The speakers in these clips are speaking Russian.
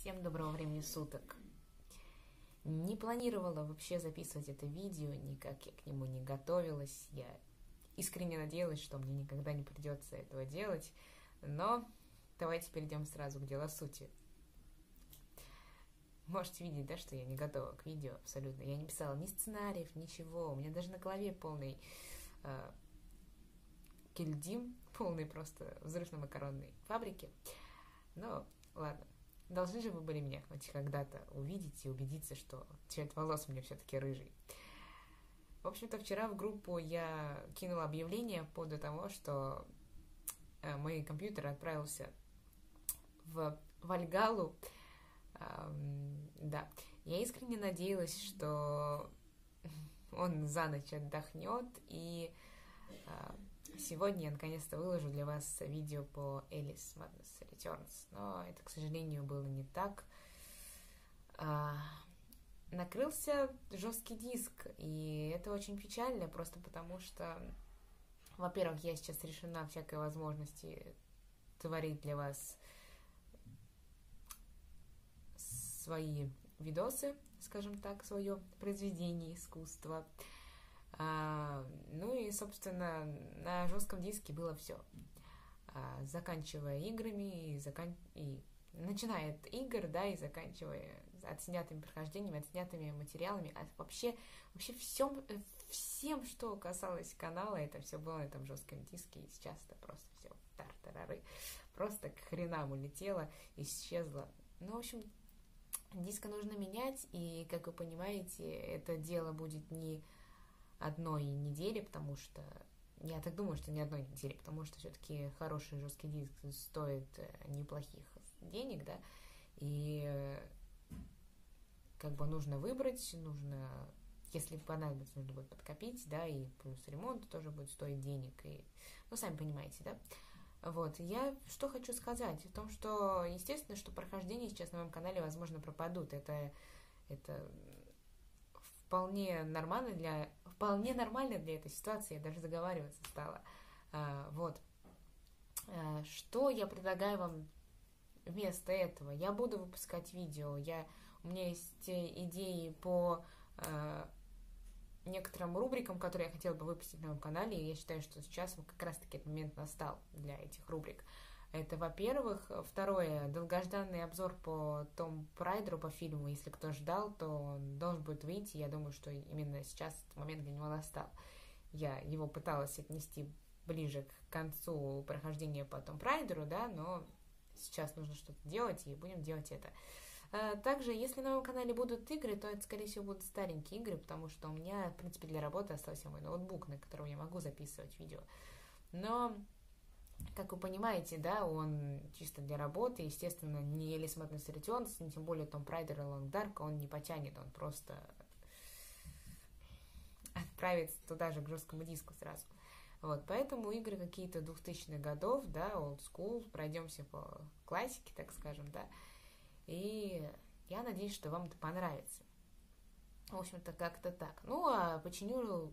Всем доброго времени суток. Не планировала вообще записывать это видео, никак я к нему не готовилась. Я искренне надеялась, что мне никогда не придется этого делать. Но давайте перейдем сразу к делу сути. Можете видеть, да, что я не готова к видео абсолютно. Я не писала ни сценариев, ничего. У меня даже на голове полный э, кельдим, полный просто взрыв на макаронной фабрике. Но ладно, должны же вы были меня хоть когда-то увидеть и убедиться, что цвет волос у меня все-таки рыжий. В общем-то, вчера в группу я кинула объявление по поводу того, что э, мой компьютер отправился в Вальгалу. Да, я искренне надеялась, что он за ночь отдохнет и э, Сегодня я наконец-то выложу для вас видео по Alice Madness Returns, но это, к сожалению, было не так. А, накрылся жесткий диск, и это очень печально, просто потому что, во-первых, я сейчас решена всякой возможности творить для вас свои видосы, скажем так, свое произведение искусства. А, ну и, собственно, на жестком диске было все. А, заканчивая играми и, закан... и начиная от игр, да, и заканчивая отснятыми прохождениями, отснятыми материалами, а вообще, вообще всем, всем, что касалось канала, это все было на этом жестком диске, и сейчас это просто все тартарары, просто к хренам улетело, исчезло. Ну, в общем, диска нужно менять, и, как вы понимаете, это дело будет не одной недели, потому что я так думаю, что не одной недели, потому что все-таки хороший жесткий диск стоит э, неплохих денег, да, и э, как бы нужно выбрать, нужно, если понадобится, нужно будет подкопить, да, и плюс ремонт тоже будет стоить денег, и, ну, сами понимаете, да. Вот, я что хочу сказать, в том, что, естественно, что прохождения сейчас на моем канале, возможно, пропадут, это, это вполне нормально для вполне нормально для этой ситуации, я даже заговариваться стала. А, вот. А, что я предлагаю вам вместо этого? Я буду выпускать видео, я, у меня есть идеи по а, некоторым рубрикам, которые я хотела бы выпустить на моем канале, и я считаю, что сейчас как раз-таки этот момент настал для этих рубрик. Это, во-первых. Второе, долгожданный обзор по Том Прайдеру по фильму. Если кто ждал, то он должен будет выйти. Я думаю, что именно сейчас этот момент для него настал. Я его пыталась отнести ближе к концу прохождения по Том Прайдеру, да, но сейчас нужно что-то делать, и будем делать это. А, также, если на моем канале будут игры, то это, скорее всего, будут старенькие игры, потому что у меня, в принципе, для работы остался мой ноутбук, на котором я могу записывать видео. Но как вы понимаете, да, он чисто для работы, естественно, не Элис Madness Returns, не тем более Том Прайдер и Long Dark он не потянет, он просто отправится туда же к жесткому диску сразу. Вот, поэтому игры какие-то 2000-х годов, да, old school, пройдемся по классике, так скажем, да, и я надеюсь, что вам это понравится. В общем-то, как-то так. Ну, а починю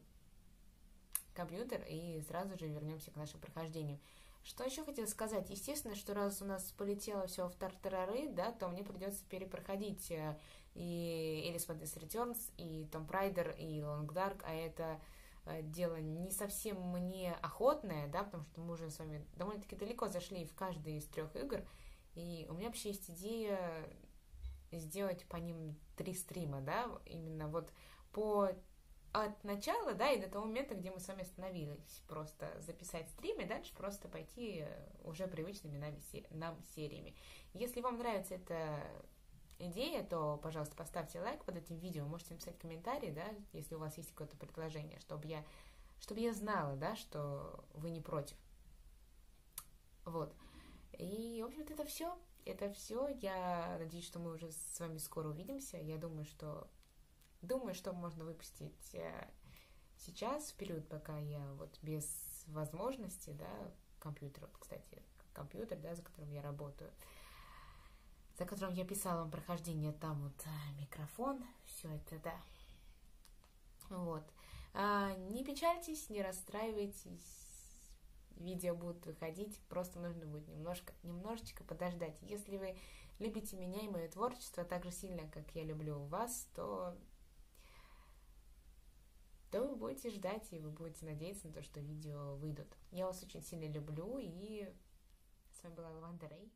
компьютер и сразу же вернемся к нашему прохождению. Что еще хотела сказать? Естественно, что раз у нас полетело все в тартарары, да, то мне придется перепроходить э, и Элис Madness Returns, и Том Прайдер, и Long Dark, а это э, дело не совсем мне охотное, да, потому что мы уже с вами довольно-таки далеко зашли в каждый из трех игр, и у меня вообще есть идея сделать по ним три стрима, да, именно вот по от начала, да, и до того момента, где мы с вами остановились, просто записать стрим и дальше просто пойти э, уже привычными нам, нам сериями. Если вам нравится эта идея, то, пожалуйста, поставьте лайк под этим видео, можете написать комментарий, да, если у вас есть какое-то предложение, чтобы я, чтобы я знала, да, что вы не против. Вот. И, в общем-то, это все. Это все. Я надеюсь, что мы уже с вами скоро увидимся. Я думаю, что Думаю, что можно выпустить э, сейчас, в период, пока я вот без возможности, да, компьютера, вот, кстати, компьютер, да, за которым я работаю, за которым я писала вам прохождение, там вот э, микрофон, все это, да. Вот. А, не печальтесь, не расстраивайтесь, видео будут выходить, просто нужно будет немножко, немножечко подождать. Если вы любите меня и мое творчество так же сильно, как я люблю вас, то будете ждать, и вы будете надеяться на то, что видео выйдут. Я вас очень сильно люблю, и с вами была Лаванда Рэй.